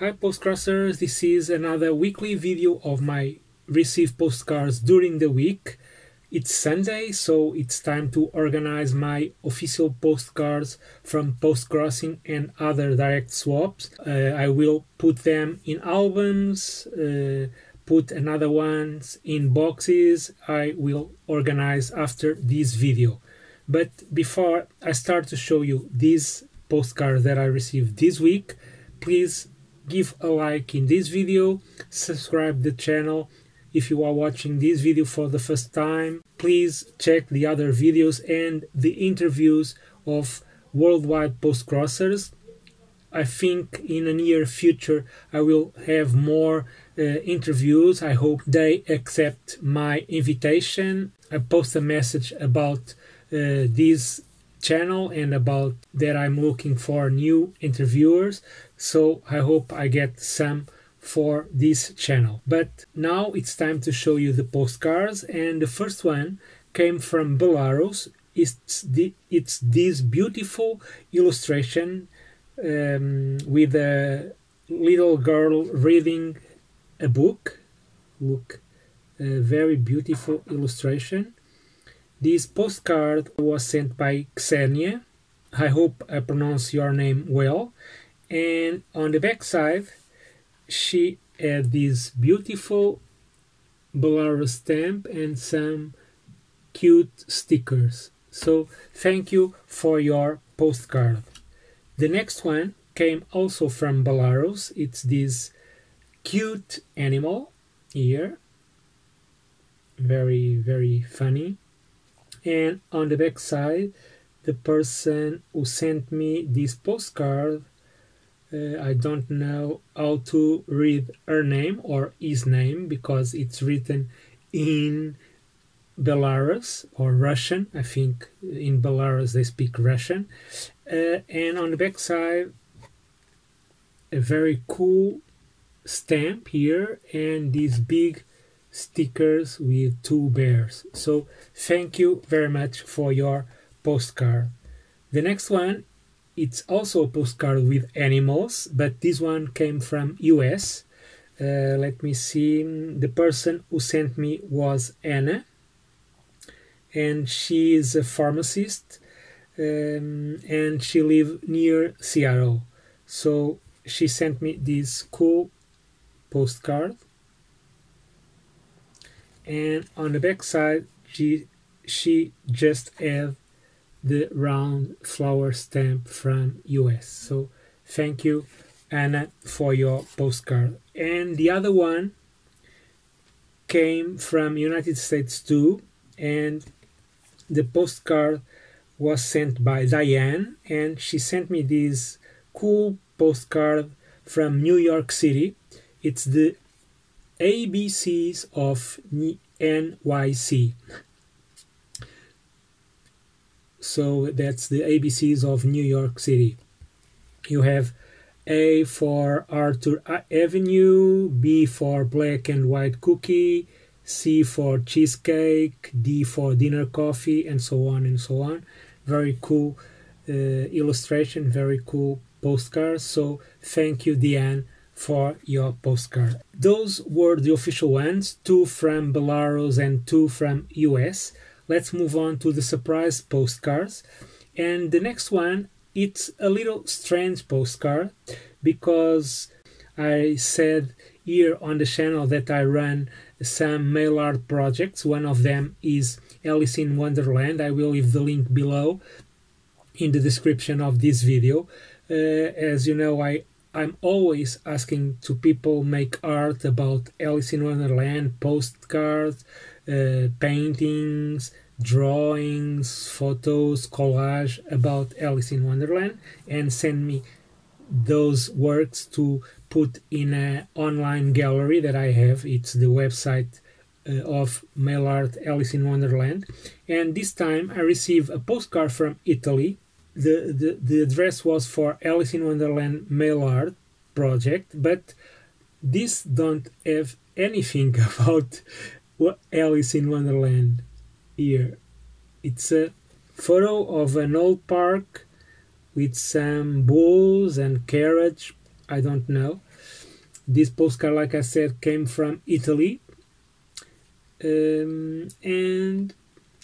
Hi Postcrossers, this is another weekly video of my received postcards during the week. It's Sunday, so it's time to organize my official postcards from Postcrossing and other direct swaps. Uh, I will put them in albums, uh, put another ones in boxes. I will organize after this video. But before I start to show you these postcards that I received this week, please give a like in this video, subscribe the channel. If you are watching this video for the first time, please check the other videos and the interviews of worldwide postcrossers. I think in a near future I will have more uh, interviews. I hope they accept my invitation. I post a message about uh, this channel and about that I'm looking for new interviewers. So I hope I get some for this channel. But now it's time to show you the postcards and the first one came from Belarus. It's, the, it's this beautiful illustration um, with a little girl reading a book. Look, a very beautiful illustration. This postcard was sent by Xenia. I hope I pronounce your name well. And on the back side, she had this beautiful Belarus stamp and some cute stickers. So thank you for your postcard. The next one came also from Belarus. It's this cute animal here. Very, very funny and on the back side the person who sent me this postcard uh, I don't know how to read her name or his name because it's written in Belarus or Russian. I think in Belarus they speak Russian. Uh, and on the back side, a very cool stamp here and this big stickers with two bears. So thank you very much for your postcard. The next one, it's also a postcard with animals, but this one came from US. Uh, let me see. The person who sent me was Anna, and she is a pharmacist, um, and she lives near Seattle. So she sent me this cool postcard and on the back side she she just have the round flower stamp from US so thank you Anna for your postcard. And the other one came from United States too. And the postcard was sent by Diane. And she sent me this cool postcard from New York City. It's the ABCs of NYC. So that's the ABCs of New York City. You have A for Arthur Avenue, B for Black and White Cookie, C for Cheesecake, D for Dinner Coffee, and so on and so on. Very cool uh, illustration, very cool postcards. So thank you, Diane for your postcard. Those were the official ones, two from Belarus and two from US. Let's move on to the surprise postcards. And the next one, it's a little strange postcard because I said here on the channel that I run some mail art projects. One of them is Alice in Wonderland. I will leave the link below in the description of this video. Uh, as you know, I I'm always asking to people make art about Alice in Wonderland, postcards, uh, paintings, drawings, photos, collage about Alice in Wonderland, and send me those works to put in an online gallery that I have. It's the website uh, of mail art Alice in Wonderland. And this time I received a postcard from Italy the, the, the address was for Alice in Wonderland mail art project, but this don't have anything about Alice in Wonderland here. It's a photo of an old park with some bulls and carriage. I don't know. This postcard, like I said, came from Italy. Um, and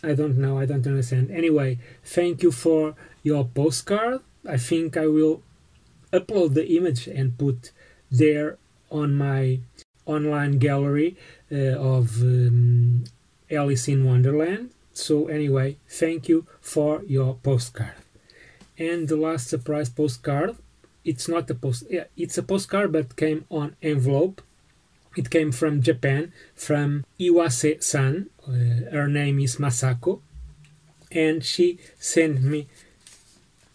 I don't know, I don't understand. Anyway, thank you for your postcard. I think I will upload the image and put there on my online gallery uh, of um, Alice in Wonderland. So anyway, thank you for your postcard. And the last surprise postcard, it's not a post, yeah, it's a postcard but came on envelope. It came from Japan, from Iwase-san. Uh, her name is Masako, and she sent me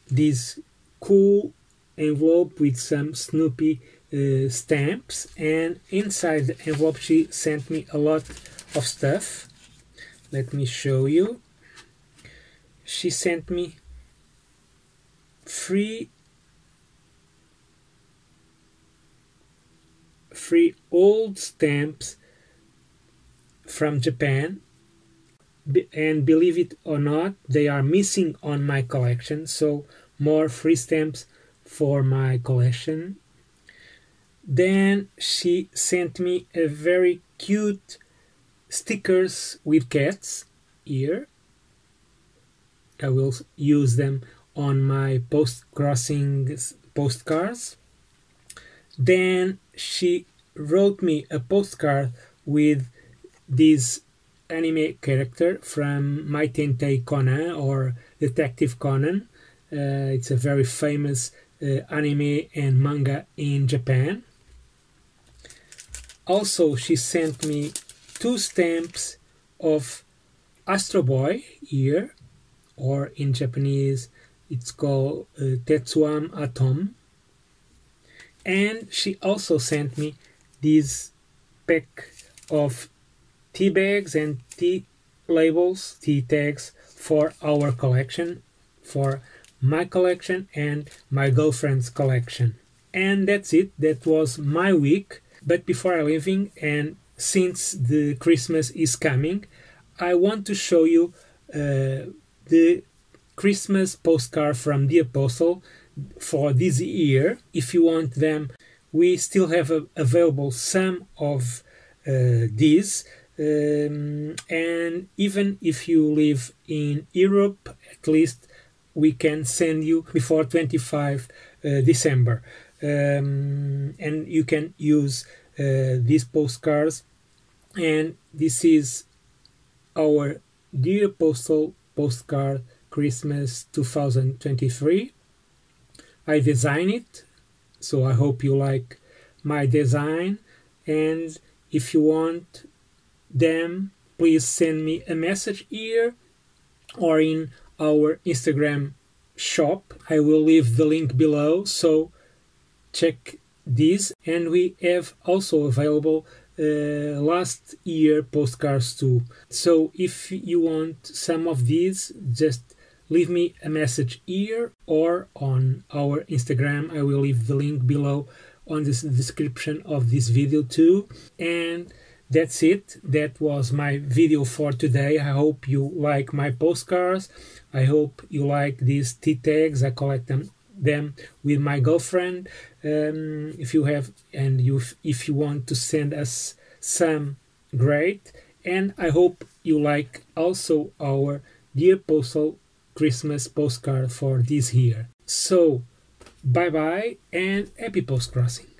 this cool envelope with some Snoopy uh, stamps and inside the envelope she sent me a lot of stuff let me show you she sent me free free old stamps from Japan and believe it or not they are missing on my collection so more free stamps for my collection then she sent me a very cute stickers with cats here. I will use them on my post crossing postcards. Then she wrote me a postcard with this anime character from Meitantei Conan or Detective Conan. Uh, it's a very famous uh, anime and manga in Japan. Also, she sent me two stamps of Astro Boy here, or in Japanese, it's called uh, Tetsuwan Atom. And she also sent me this pack of tea bags and tea labels, tea tags for our collection, for my collection and my girlfriend's collection. And that's it. That was my week. But before leaving, and since the Christmas is coming, I want to show you uh, the Christmas postcard from Dear Postal for this year. If you want them, we still have uh, available some of uh, these. Um, and even if you live in Europe, at least we can send you before 25 uh, December um, and you can use uh, these postcards and this is our dear postal postcard christmas 2023 i designed it so i hope you like my design. And if you want them please send me a message here or in our instagram shop. I will leave the link below. So check this. And we have also available uh, last year postcards too. So if you want some of these just leave me a message here or on our instagram. I will leave the link below on this description of this video too. And that's it. That was my video for today. I hope you like my postcards. I hope you like these tea tags. I collect them them with my girlfriend. Um, if you have and you if you want to send us some great. And i hope you like also our dear postal christmas postcard for this year. So bye bye and happy post crossing